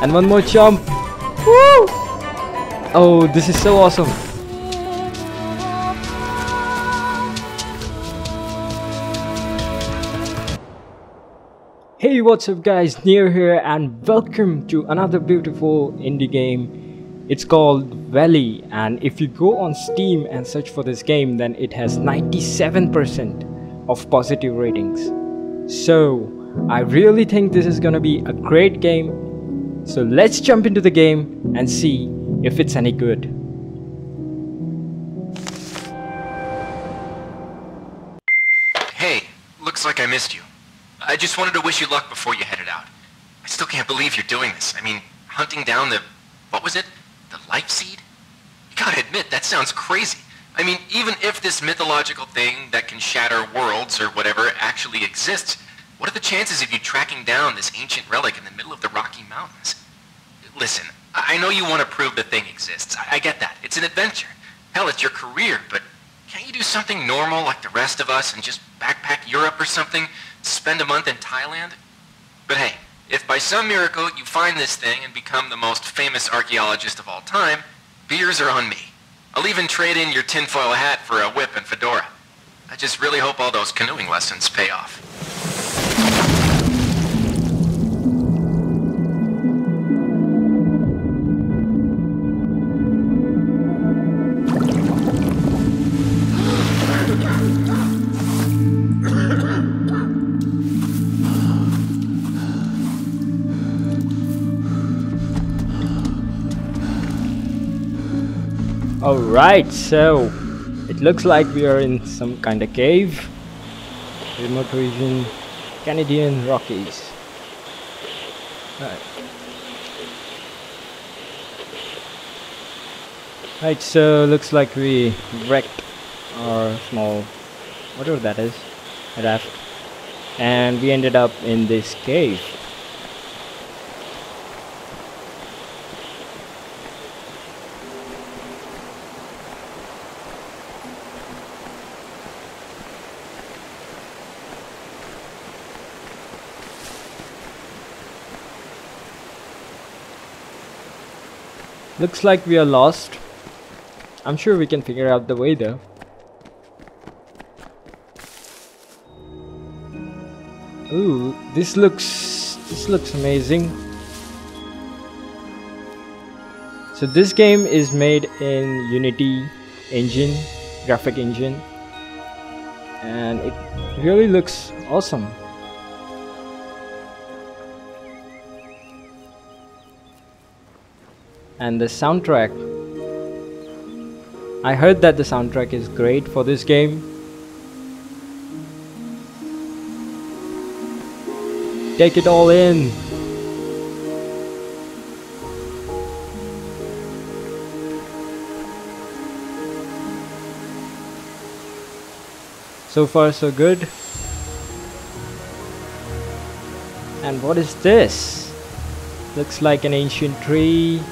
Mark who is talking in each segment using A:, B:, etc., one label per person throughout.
A: And one more jump. Woo! Oh, this is so awesome. Hey, what's up guys, Near here and welcome to another beautiful indie game. It's called Valley and if you go on Steam and search for this game then it has 97% of positive ratings. So, I really think this is gonna be a great game. So let's jump into the game and see if it's any good.
B: Hey, looks like I missed you. I just wanted to wish you luck before you headed out. I still can't believe you're doing this. I mean, hunting down the... what was it? The life seed? You gotta admit, that sounds crazy. I mean, even if this mythological thing that can shatter worlds or whatever actually exists, what are the chances of you tracking down this ancient relic in the middle of the Rocky Mountains? Listen, I know you want to prove the thing exists. I, get that. It's an adventure. Hell, it's your career, but can't you do something normal like the rest of us and just backpack Europe or something? Spend a month in Thailand? But hey, if by some miracle you find this thing and become the most famous archaeologist of all time, beers are on me. I'll even trade in your tinfoil hat for a whip and fedora. I just really hope all those canoeing lessons pay off.
A: Alright, so it looks like we are in some kind of cave. Remote region, Canadian Rockies. Right. Right, so looks like we wrecked our small, whatever that is, raft, and we ended up in this cave. Looks like we are lost. I'm sure we can figure out the way though. Ooh, this looks this looks amazing. So this game is made in Unity engine, graphic engine. And it really looks awesome. And the soundtrack. I heard that the soundtrack is great for this game. Take it all in. So far so good. And what is this? Looks like an ancient tree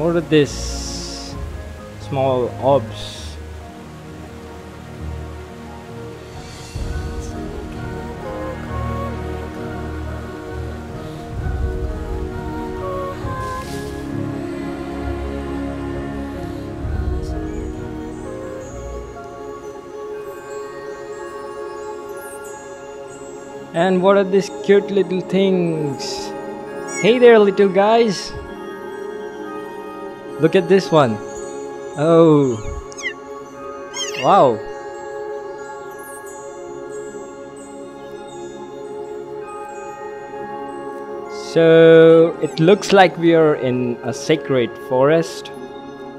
A: what are these small orbs And what are these cute little things? Hey there little guys! Look at this one. Oh. Wow. So it looks like we are in a sacred forest.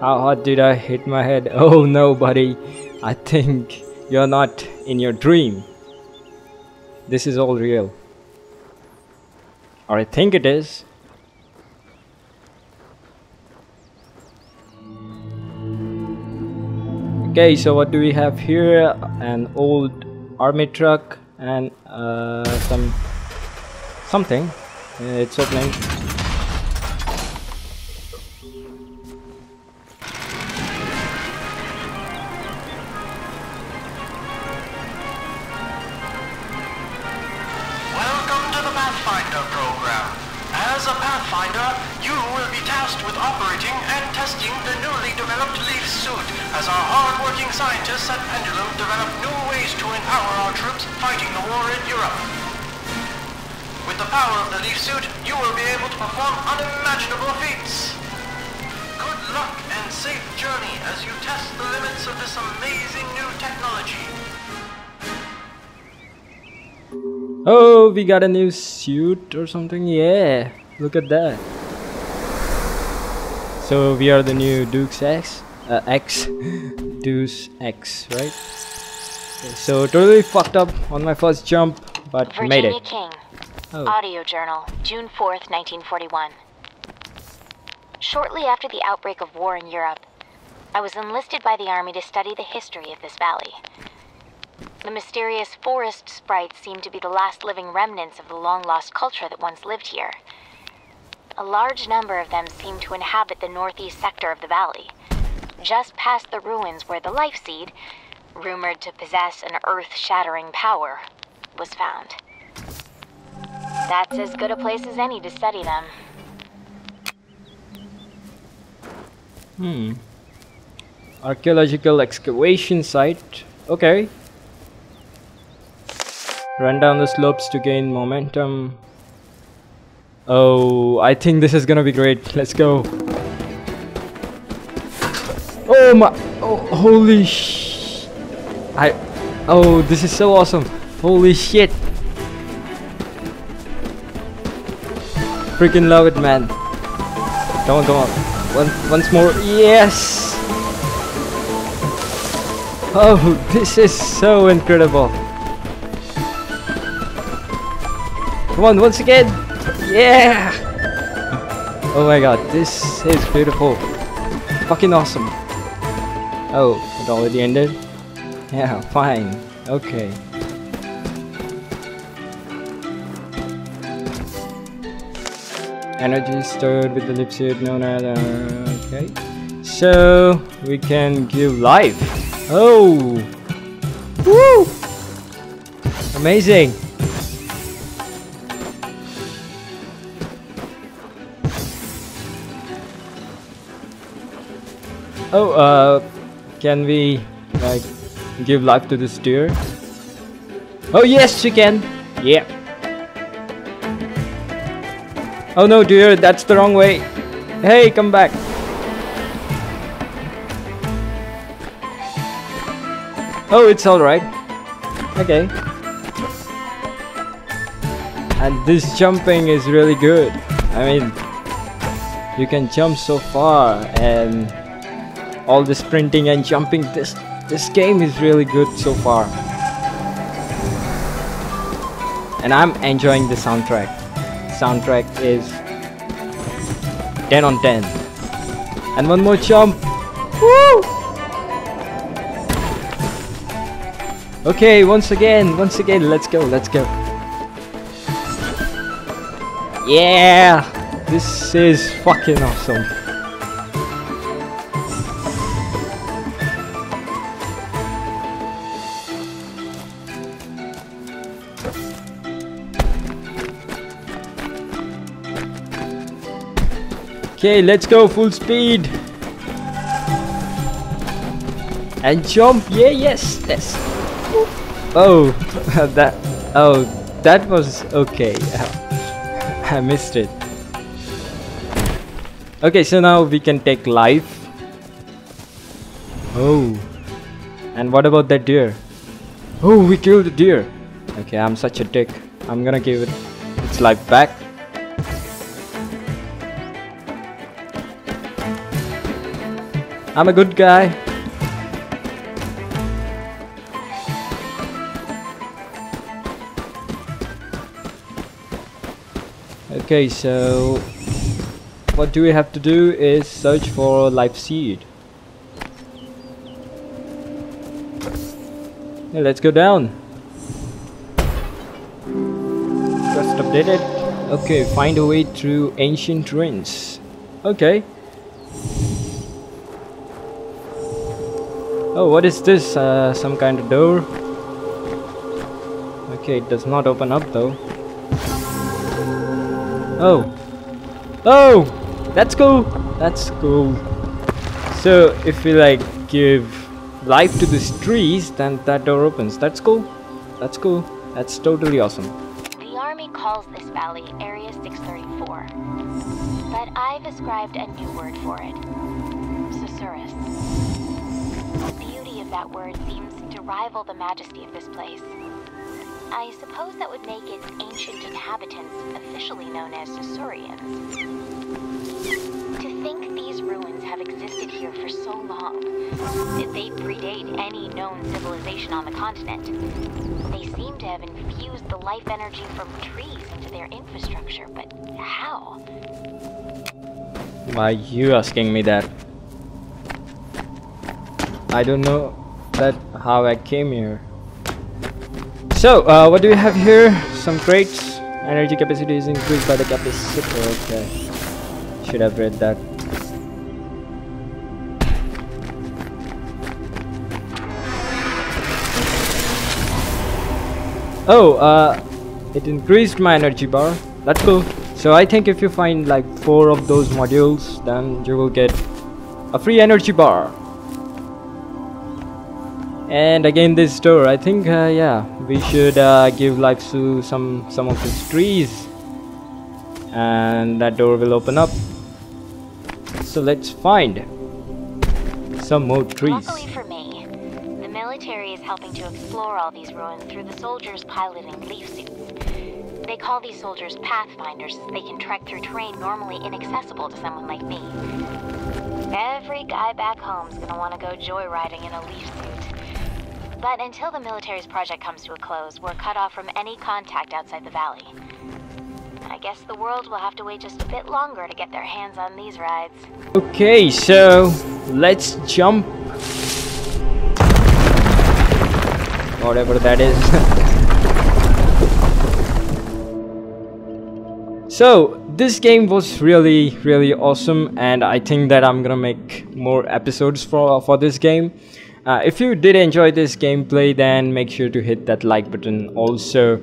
A: How hard did I hit my head? Oh no, buddy. I think you're not in your dream. This is all real. Or I think it is. Okay, so what do we have here? An old army truck and uh, some something. Uh, it's opening.
C: Fighting the war in Europe. With the power of the Leaf suit, you will be able to perform unimaginable feats. Good luck and safe journey as you test the limits of this amazing new technology.
A: Oh, we got a new suit or something. Yeah, look at that. So we are the new Dukes X, uh, X, Deuce X, right? So totally fucked up on my first jump, but made
D: Virginia
A: it.
D: King.
A: Oh.
D: Audio Journal, June 4th, 1941. Shortly after the outbreak of war in Europe, I was enlisted by the Army to study the history of this valley. The mysterious forest sprites seem to be the last living remnants of the long lost culture that once lived here. A large number of them seem to inhabit the northeast sector of the valley, just past the ruins where the life seed, rumored to possess an earth shattering power, was found. That's as good a place as any to study them.
A: Hmm. Archaeological excavation site. Okay. Run down the slopes to gain momentum. Oh, I think this is gonna be great. Let's go. Oh my! Oh, holy sh! I. Oh, this is so awesome! Holy shit! Freaking love it, man! Come on, come on! Once, once more! Yes! Oh, this is so incredible! Come on, once again! Yeah! Oh my god, this is beautiful. Fucking awesome. Oh, it already ended? Yeah, fine. Okay. Energy stored with the lipstick known as. Uh, okay. So, we can give life. Oh! Woo! Amazing! Oh, uh, can we like give life to this deer? Oh yes, we can. Yeah. Oh no, dear, that's the wrong way. Hey, come back. Oh, it's all right. Okay. And this jumping is really good. I mean, you can jump so far and all the sprinting and jumping this this game is really good so far. And i'm enjoying the soundtrack. Soundtrack is 10 on 10 and one more jump. Woo! okay once again once again let's go let's go. Yeah! This is fucking awesome Okay, let's go full speed. And jump. Yeah, yes, yes. Oh, that. Oh, that was okay. I missed it. Okay, so now we can take life. Oh. And what about that deer? Oh, we killed the deer. Okay, I'm such a dick. I'm gonna give it its life back. I'm a good guy. Okay, so what do we have to do is search for life seed. Yeah, let's go down. Just updated. Okay, find a way through ancient ruins. Okay. Oh, what is this? Uh, some kind of door? Okay, it does not open up though. Oh. Oh! That's cool! That's cool. So, if we like give life to these trees, then that door opens. That's cool. That's cool. That's totally awesome.
D: The Army calls this valley Area 634. But I've ascribed a new word for it. Susurrus. That word seems to rival the majesty of this place. I suppose that would make its ancient inhabitants officially known as Susurians. To think these ruins have existed here for so long, that they predate any known civilization on the continent. They seem to have infused the life energy from trees into their infrastructure, but how?
A: Why you asking me that? I don't know that how I came here. So, uh, what do we have here? Some crates. Energy capacity is increased by the capacitor. Okay. Should have read that. Oh, uh, it increased my energy bar. That's cool. So I think if you find like four of those modules, then you will get a free energy bar. And again, this door. I think, uh, yeah, we should uh, give life to some some of these trees, and that door will open up. So let's find some more trees.
D: Luckily for me, the military is helping to explore all these ruins through the soldiers piloting leaf suits. They call these soldiers pathfinders they can trek through terrain normally inaccessible to someone like me. Every guy back home's gonna want to go joyriding in a leaf suit. But until the military's project comes to a close, we're cut off from any contact outside the valley. I guess the world will have to wait just a bit longer to get their hands on these rides.
A: Okay, so let's jump. Whatever that is. so, this game was really, really awesome, and I think that I'm gonna make more episodes for, for this game. Uh, if you did enjoy this gameplay, then make sure to hit that like button. Also,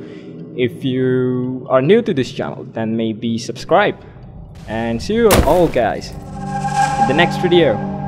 A: if you are new to this channel, then maybe subscribe. And see you all guys in the next video.